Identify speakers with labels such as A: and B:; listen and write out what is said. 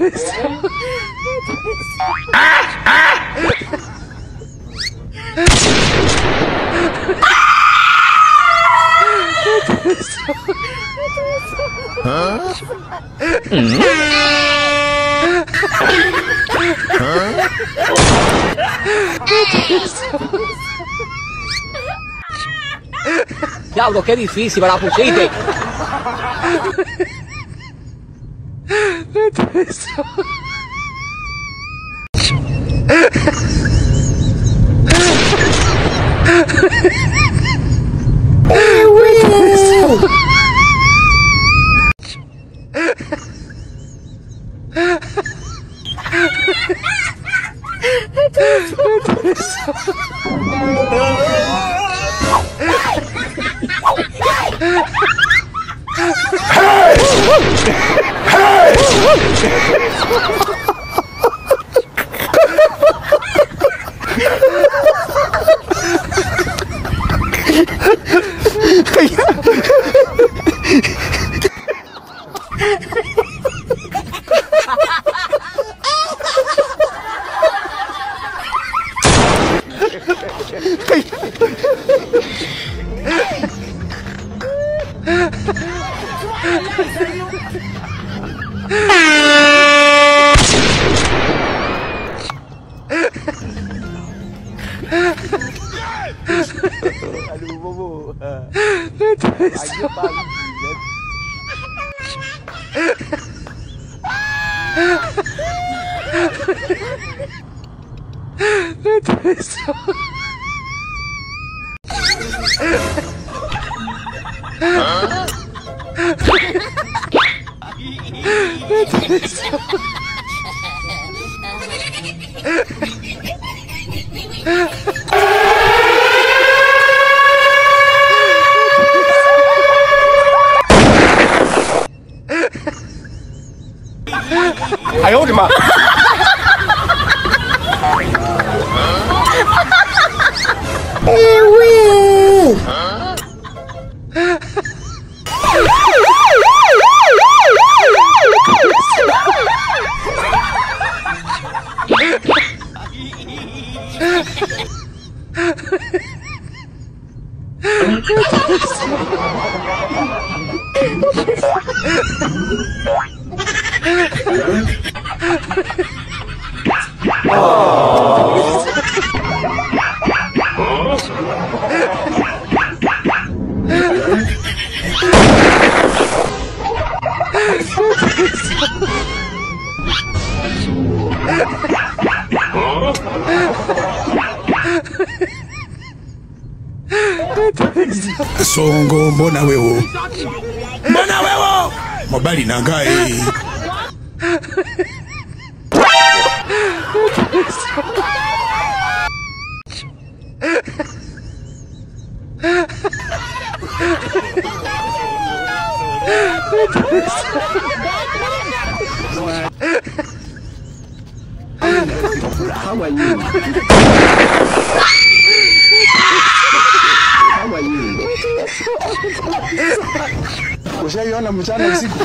A: ¿Esto. Mm. Diablo, qué difícil, me la pusiste. Kaya...
B: Aduh, bobo. Ayo pagi. That is. 哎呦，我的妈。Kan.
C: Songo mbona wewo mbona wewo mobali nangae
D: Ushaiona mchana usiku.